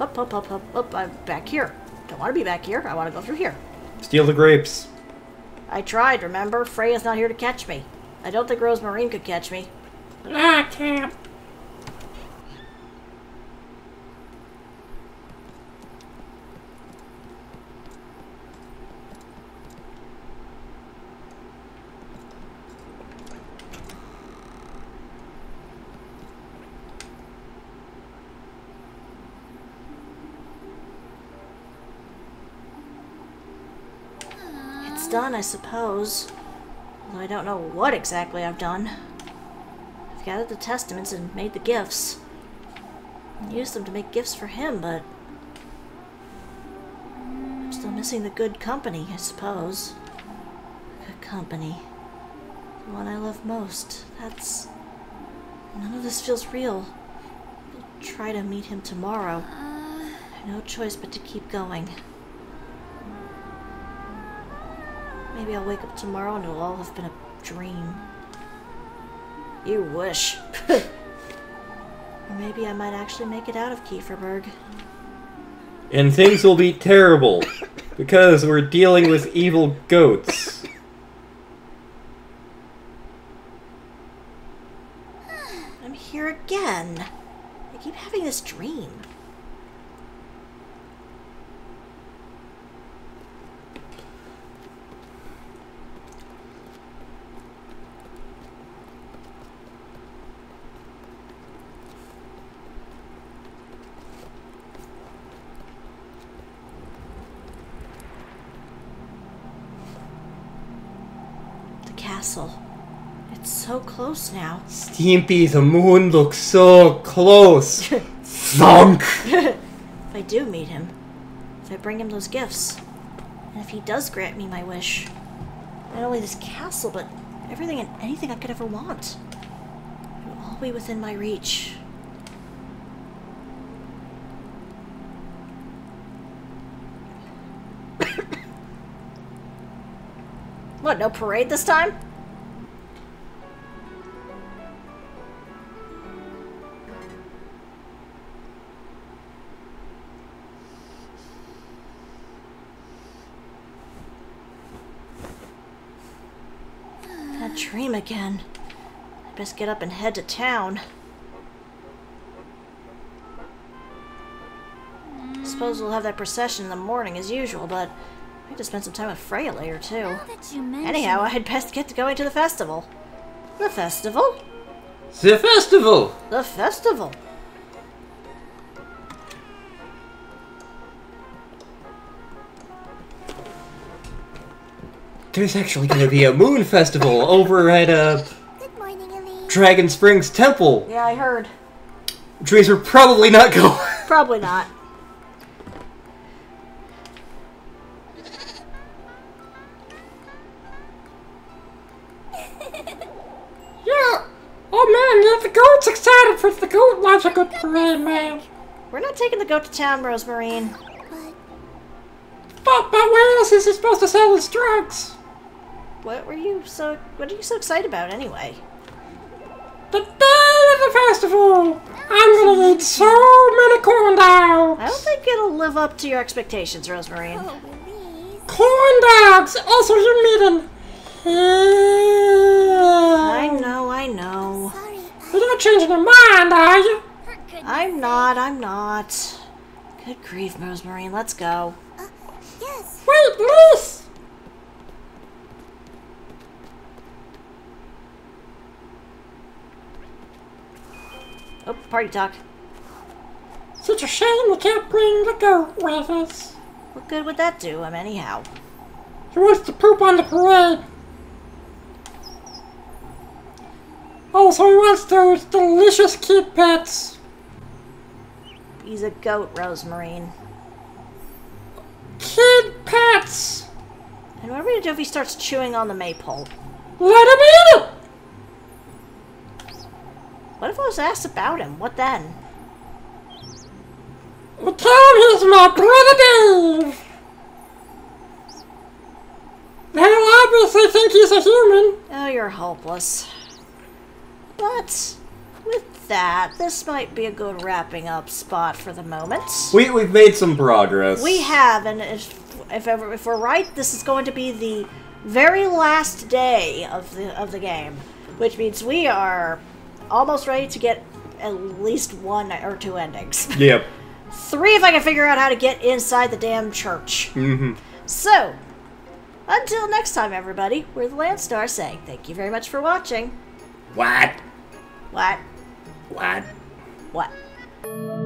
Up, up, up, up, up. I'm back here. Don't want to be back here. I want to go through here. Steal the grapes. I tried, remember? Freya's not here to catch me. I don't think Rozenmarine could catch me. Ah, I can't. Done, I suppose. Although I don't know what exactly I've done. I've gathered the testaments and made the gifts. Used them to make gifts for him, but... I'm still missing the good company, I suppose. Good company. The one I love most. That's... None of this feels real. I'll try to meet him tomorrow. I have no choice but to keep going. Maybe I'll wake up tomorrow and it'll all have been a dream. You wish. or maybe I might actually make it out of Kieferberg. And things will be terrible. Because we're dealing with evil goats. I'm here again. I keep having this dream. The castle. It's so close now. Steampy, the moon looks so close. Thunk! If I do meet him, if I bring him those gifts, and if he does grant me my wish, not only this castle, but everything and anything I could ever want, it will all be within my reach. what, no parade this time? Dream again. I best get up and head to town. Suppose we'll have that procession in the morning as usual, but I need to spend some time with Freya later too. Now that you mention Anyhow, I'd best get to going to the festival. The festival? The festival! The festival. There's actually gonna be a moon festival over at uh, Good morning, Elise. Dragon Springs Temple. Yeah, I heard. Which means we're probably not going. Probably not. Yeah. Oh man, yeah, the goat's excited for the goat loves a good parade, man. We're not taking the goat to town, Rozenmarine. But But, but where else is he supposed to sell his drugs? What were you so what are you so excited about anyway? The day of the festival! I'm gonna eat so many corn dogs! I don't think it'll live up to your expectations, Rozenmarine. oh, Elise. Corn dogs! Also, you're meeting. I know, I know. Sorry. You're not changing your mind, are you? I'm not, I'm not. Good grief, Rozenmarine, let's go. Uh, yes. Wait, Lise! Oh, party talk. Such a shame we can't bring the goat with us. What good would that do him, anyhow? He wants to poop on the parade. Also, he wants those delicious kid pets. He's a goat, Rozenmarine. Kid pets! And what are we gonna do if he starts chewing on the maypole? Let him eat it! What if I was asked about him? What then? Well, tell him he's my brother Dave! They'll obviously think he's a human. Oh, you're hopeless. But with that, this might be a good wrapping up spot for the moment. We we've made some progress. We have, and if if, ever, if we're right, this is going to be the very last day of the of the game, which means we are almost ready to get at least one or two endings. Yep. Three if I can figure out how to get inside the damn church. Mm-hmm. So, until next time, everybody, we're the Lanstar saying thank you very much for watching. What? What? What? What?